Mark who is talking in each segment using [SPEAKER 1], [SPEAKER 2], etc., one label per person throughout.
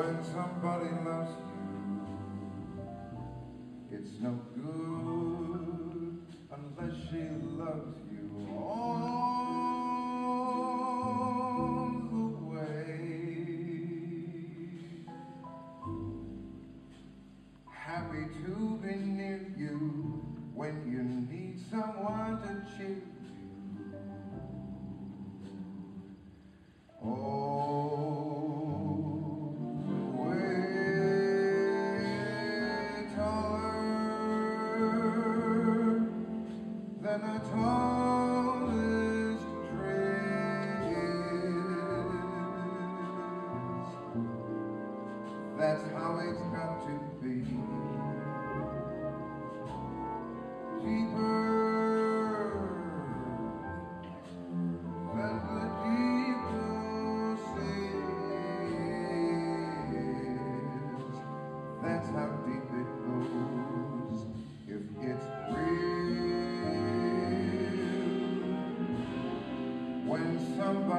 [SPEAKER 1] When somebody loves you, it's no good unless she loves you all the way. Happy to be near you when you need someone to cheer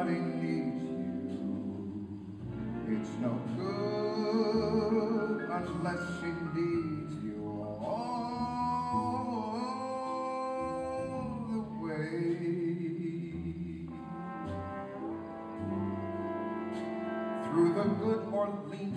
[SPEAKER 1] somebody needs you, it's no good unless she needs you all the way. Through the good or lean